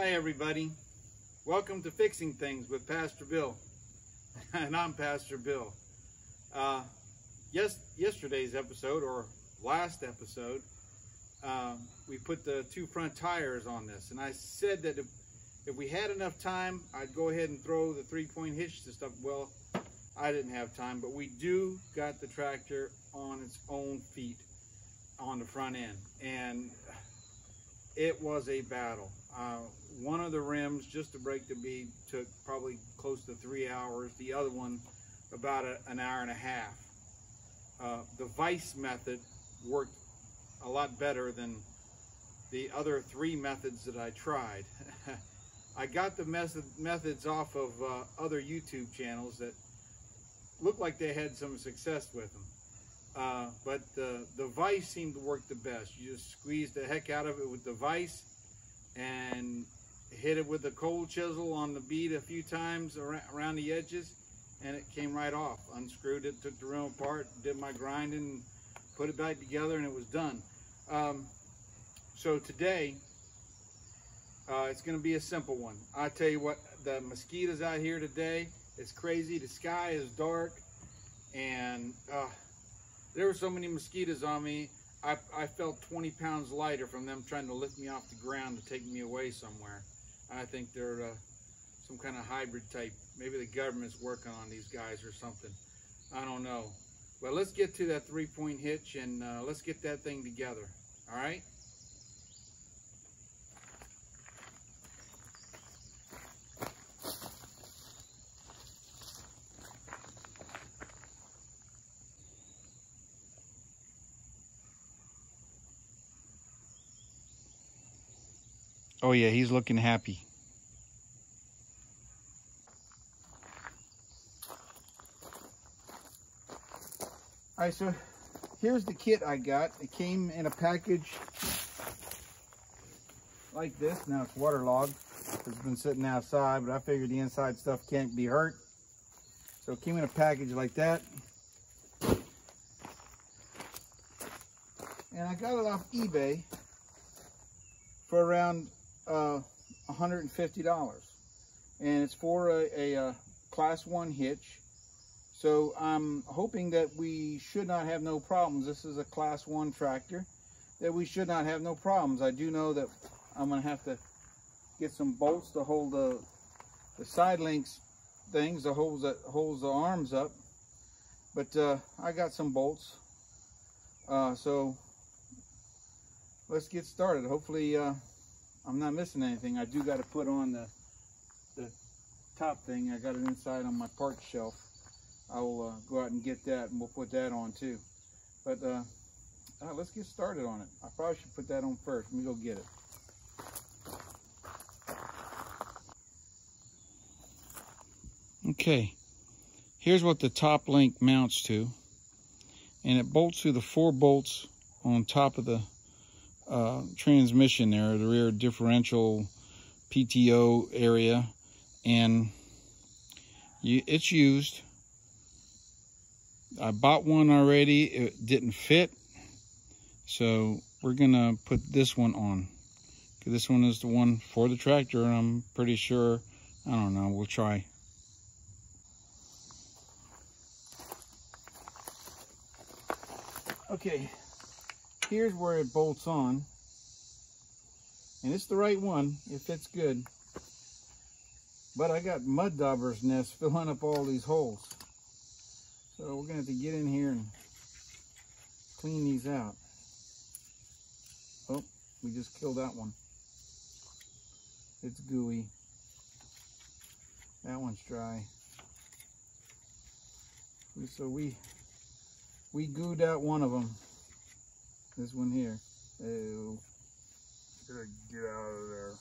Hi, everybody. Welcome to Fixing Things with Pastor Bill. and I'm Pastor Bill. Uh, yes, yesterday's episode, or last episode, um, we put the two front tires on this. And I said that if, if we had enough time, I'd go ahead and throw the three-point hitch to stuff. Well, I didn't have time, but we do got the tractor on its own feet on the front end. And it was a battle. Uh, one of the rims, just to break the bead, took probably close to three hours. The other one, about a, an hour and a half. Uh, the vice method worked a lot better than the other three methods that I tried. I got the method, methods off of uh, other YouTube channels that looked like they had some success with them. Uh, but the, the vise seemed to work the best. You just squeeze the heck out of it with the vise and hit it with a cold chisel on the bead a few times around, the edges and it came right off. Unscrewed it, took the rim apart, did my grinding, put it back together and it was done. Um, so today, uh, it's gonna be a simple one. I tell you what, the mosquitoes out here today, it's crazy. The sky is dark and uh, there were so many mosquitoes on me. I, I felt 20 pounds lighter from them trying to lift me off the ground to take me away somewhere. I think they're uh, some kind of hybrid type. Maybe the government's working on these guys or something. I don't know. But let's get to that three-point hitch and uh, let's get that thing together. All right? Oh yeah, he's looking happy. All right, so here's the kit I got. It came in a package like this. Now it's waterlogged. It's been sitting outside, but I figured the inside stuff can't be hurt. So it came in a package like that. And I got it off eBay for around uh, $150. And it's for a, a, a class one hitch. So I'm hoping that we should not have no problems. This is a class one tractor that we should not have no problems. I do know that I'm gonna have to get some bolts to hold the, the side links things, the holes that holds the arms up. But uh, I got some bolts. Uh, so let's get started. Hopefully uh, I'm not missing anything. I do got to put on the, the top thing. I got it inside on my parts shelf. I will uh, go out and get that and we'll put that on too. But uh, uh, let's get started on it. I probably should put that on first. Let me go get it. Okay, here's what the top link mounts to. And it bolts through the four bolts on top of the uh, transmission there, the rear differential PTO area. And you, it's used I bought one already. It didn't fit. So we're going to put this one on. This one is the one for the tractor. And I'm pretty sure, I don't know, we'll try. Okay, here's where it bolts on. And it's the right one. It fits good. But I got mud dauber's nests filling up all these holes. So we're going to have to get in here and clean these out. Oh, we just killed that one. It's gooey. That one's dry. So we we gooed out one of them. This one here. Oh, gotta get out of there.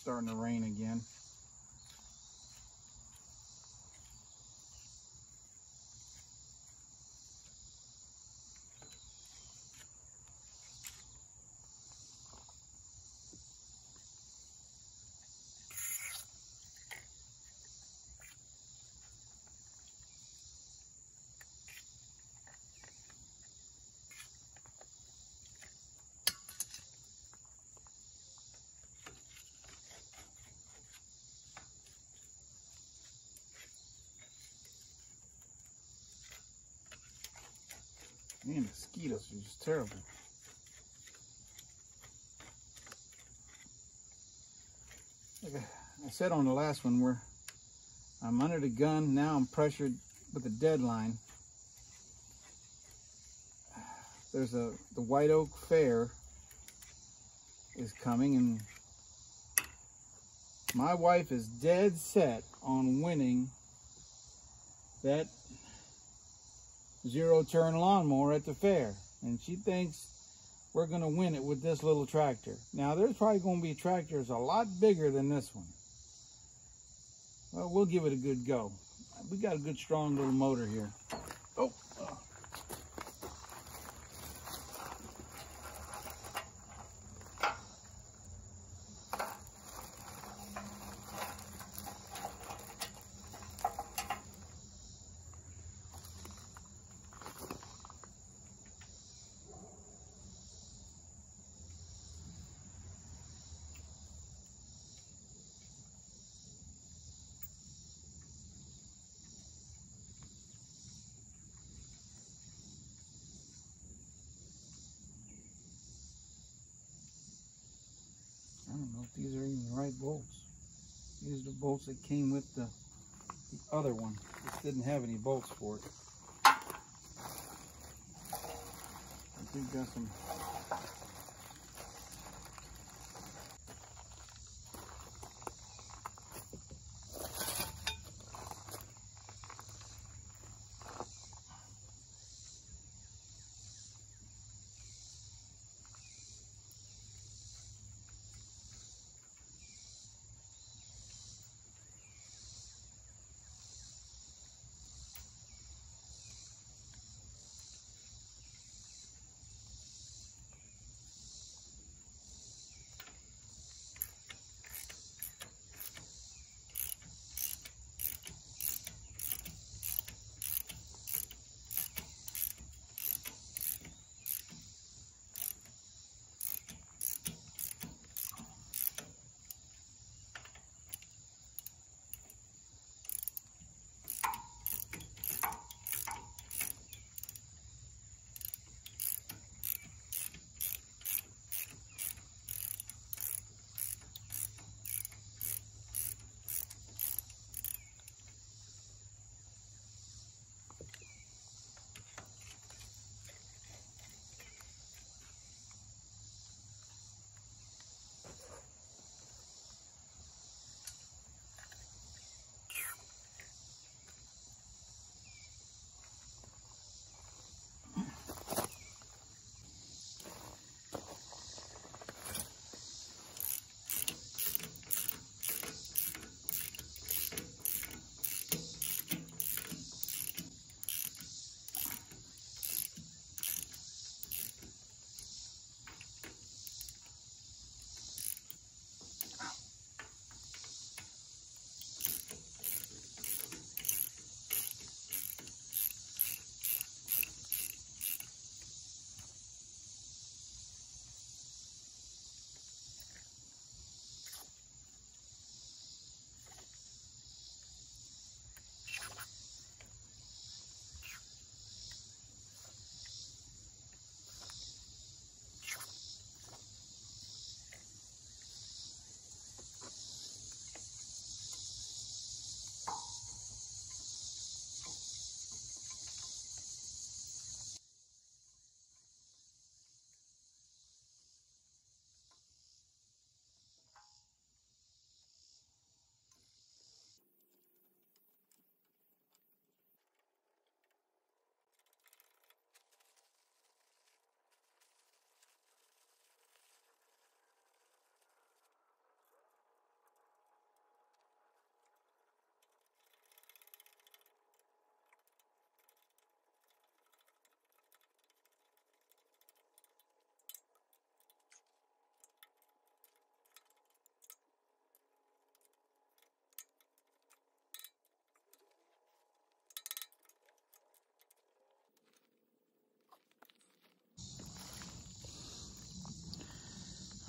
starting to rain again. Man, mosquitoes are just terrible. Like I said on the last one, where I'm under the gun, now I'm pressured with a deadline. There's a, the White Oak Fair is coming and my wife is dead set on winning that zero turn lawnmower at the fair. And she thinks we're going to win it with this little tractor. Now, there's probably going to be tractors a lot bigger than this one. Well, we'll give it a good go. We got a good, strong little motor here. Oh, these are even the right bolts. These are the bolts that came with the, the other one. This didn't have any bolts for it. I think got some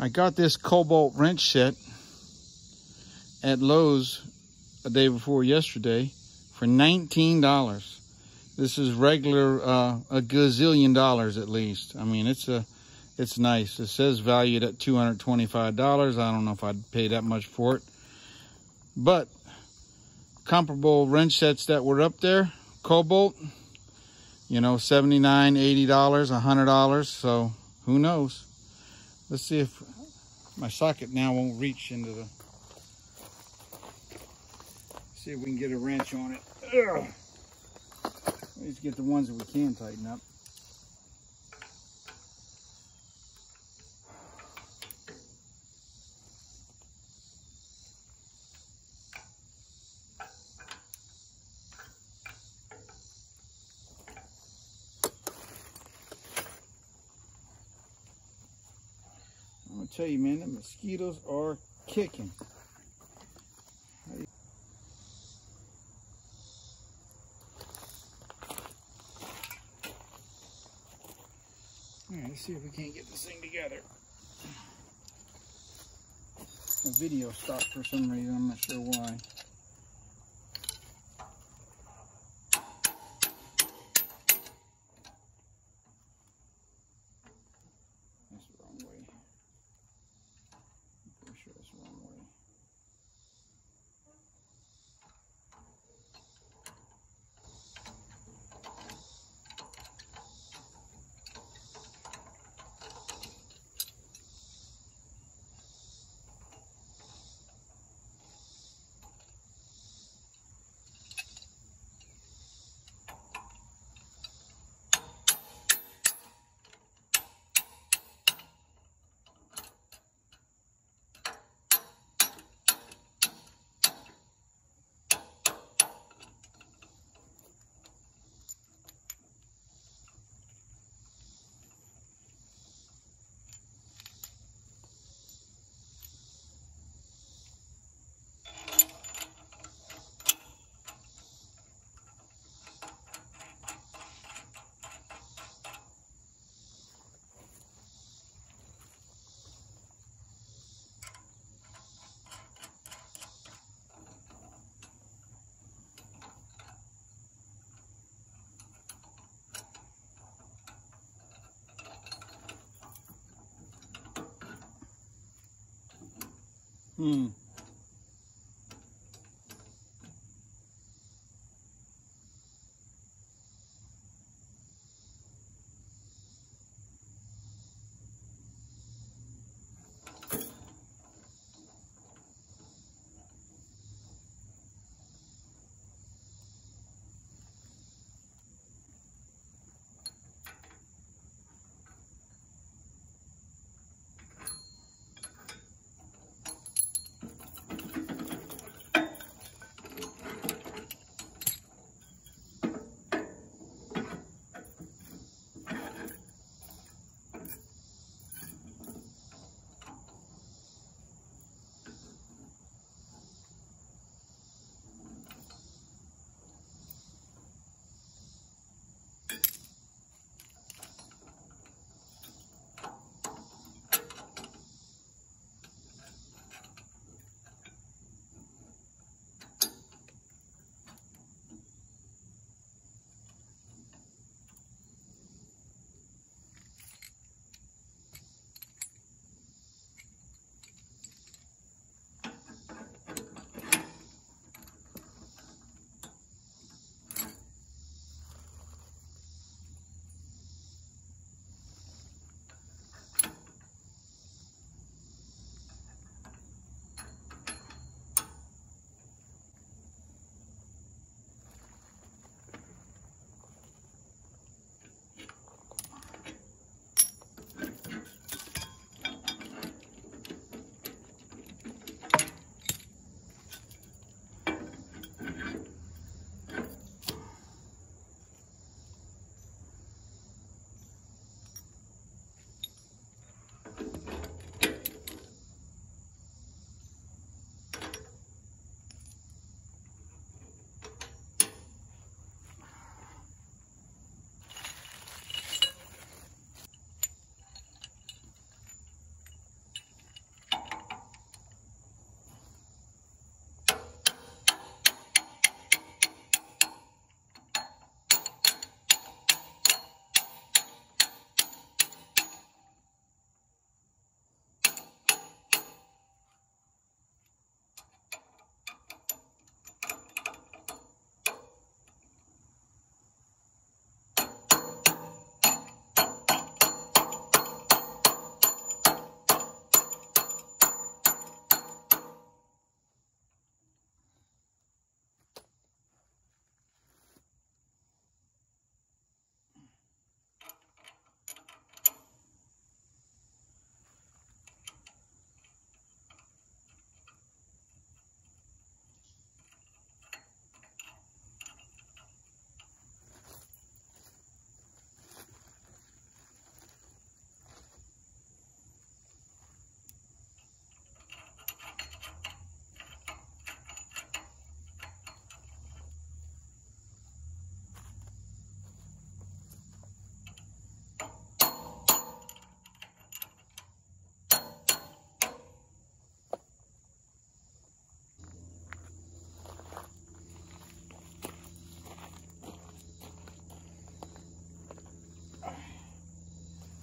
I got this Kobalt wrench set at Lowe's a day before yesterday for $19. This is regular, uh, a gazillion dollars at least. I mean, it's a, it's nice. It says valued at $225. I don't know if I'd pay that much for it. But comparable wrench sets that were up there, Kobalt, you know, $79, $80, $100. So who knows? Let's see if my socket now won't reach into the, see if we can get a wrench on it. Ugh. Let's get the ones that we can tighten up. Tell you, man, the mosquitoes are kicking. Alright, let's see if we can't get this thing together. The video stopped for some reason, I'm not sure why. one more. Hmm.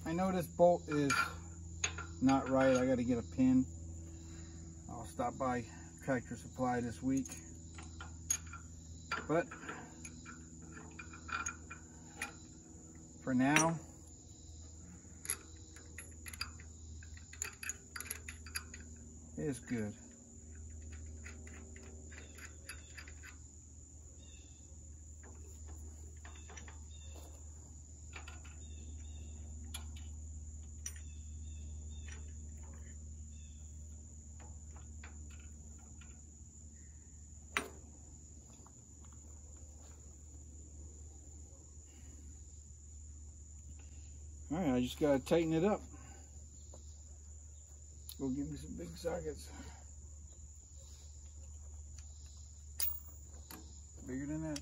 I know this bolt is not right. I got to get a pin. I'll stop by Tractor Supply this week. But for now, it's good. All right, I just gotta tighten it up. Go give me some big sockets. Bigger than that.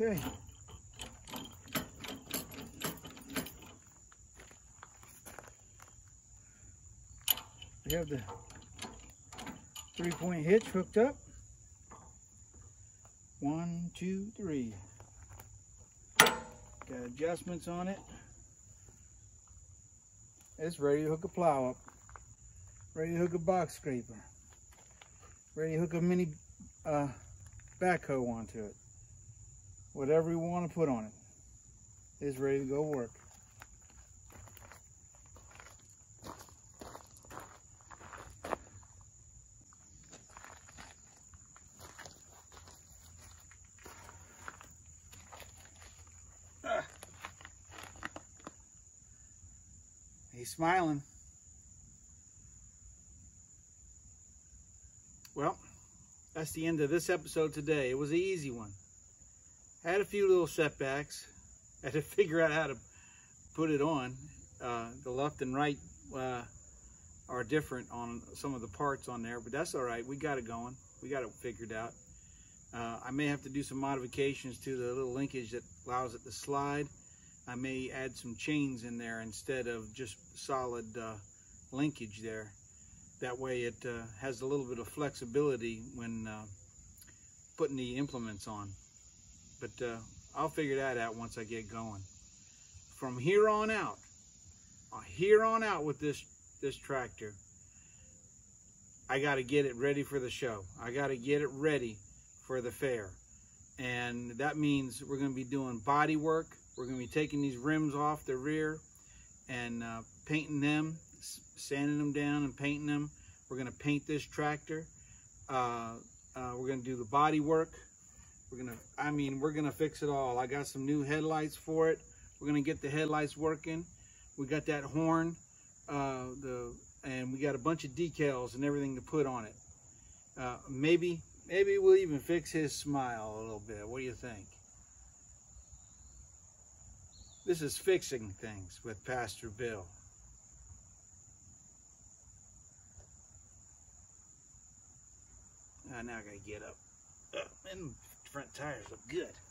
Okay. We have the three-point hitch hooked up. One, two, three. Got adjustments on it. It's ready to hook a plow up. Ready to hook a box scraper. Ready to hook a mini uh, backhoe onto it whatever you want to put on it is ready to go work. He's smiling. Well, that's the end of this episode today. It was an easy one had a few little setbacks. had to figure out how to put it on. Uh, the left and right uh, are different on some of the parts on there, but that's all right. We got it going. We got it figured out. Uh, I may have to do some modifications to the little linkage that allows it to slide. I may add some chains in there instead of just solid uh, linkage there. That way it uh, has a little bit of flexibility when uh, putting the implements on. But uh, I'll figure that out once I get going. From here on out, uh, here on out with this this tractor, I got to get it ready for the show. I got to get it ready for the fair. And that means we're going to be doing body work. We're going to be taking these rims off the rear and uh, painting them, sanding them down and painting them. We're going to paint this tractor. Uh, uh, we're going to do the body work. We're gonna, I mean, we're gonna fix it all. I got some new headlights for it. We're gonna get the headlights working. We got that horn, uh, the, and we got a bunch of decals and everything to put on it. Uh, maybe, maybe we'll even fix his smile a little bit. What do you think? This is Fixing Things with Pastor Bill. Uh, now I gotta get up. Uh, and front tires look good.